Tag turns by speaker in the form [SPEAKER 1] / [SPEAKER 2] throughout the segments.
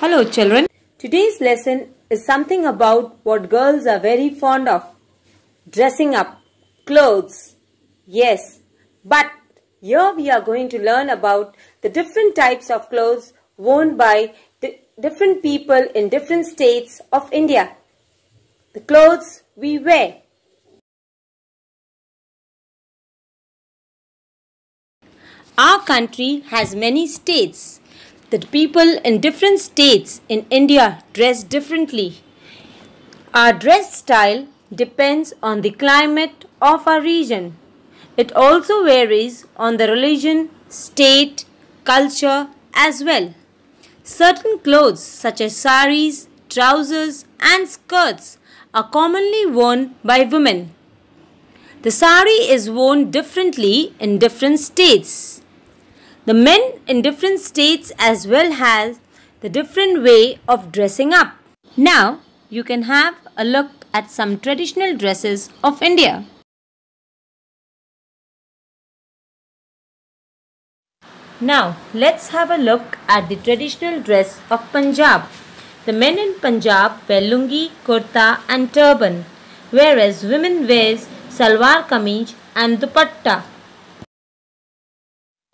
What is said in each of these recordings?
[SPEAKER 1] Hello children. Today's lesson is something about what girls are very fond of. Dressing up. Clothes. Yes. But here we are going to learn about the different types of clothes worn by different people in different states of India. The clothes we wear. Our country has many states. The people in different states in India dress differently. Our dress style depends on the climate of our region. It also varies on the religion, state, culture as well. Certain clothes such as saris, trousers and skirts are commonly worn by women. The sari is worn differently in different states. The men in different states as well has the different way of dressing up. Now you can have a look at some traditional dresses of India. Now let's have a look at the traditional dress of Punjab. The men in Punjab wear lungi, kurta and turban, whereas women wears salwar kameez and dupatta.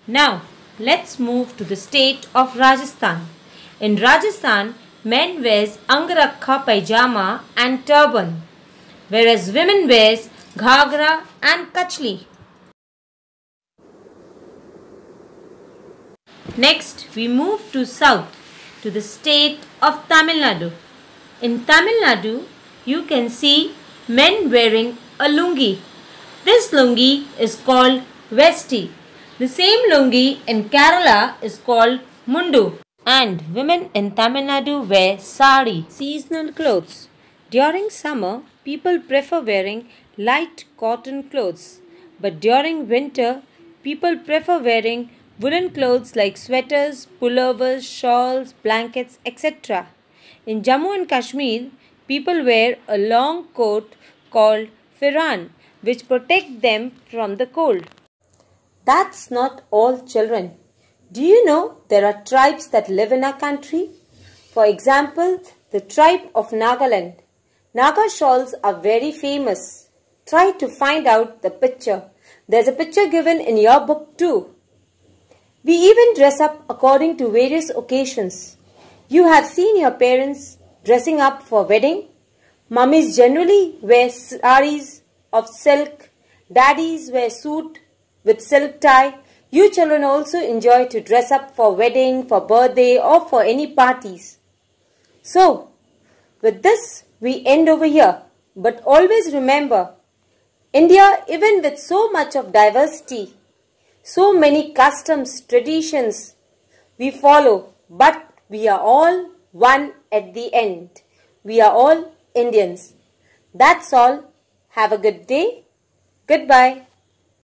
[SPEAKER 1] Now let's move to the state of Rajasthan. In Rajasthan, men wears angrakha pajama and turban, whereas women wears ghagra and kachli. Next, we move to south to the state of Tamil Nadu. In Tamil Nadu, you can see men wearing a lungi. This lungi is called vesti. The same lungi in Kerala is called mundu. And women in Tamil Nadu wear sari, seasonal clothes. During summer, people prefer wearing light cotton clothes. But during winter, people prefer wearing woolen clothes like sweaters, pullovers, shawls, blankets, etc. In Jammu and Kashmir, people wear a long coat called firan which protect them from the cold. That's not all children. Do you know there are tribes that live in our country? For example, the tribe of Nagaland. Naga shawls are very famous. Try to find out the picture. There's a picture given in your book too. We even dress up according to various occasions. You have seen your parents dressing up for wedding. Mummies generally wear saris of silk. Daddies wear suit with silk tie. You children also enjoy to dress up for wedding, for birthday or for any parties. So, with this we end over here. But always remember, India even with so much of diversity so many customs, traditions we follow, but we are all one at the end. We are all Indians. That's all. Have a good day. Goodbye.